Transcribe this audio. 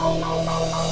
no, no, no, no.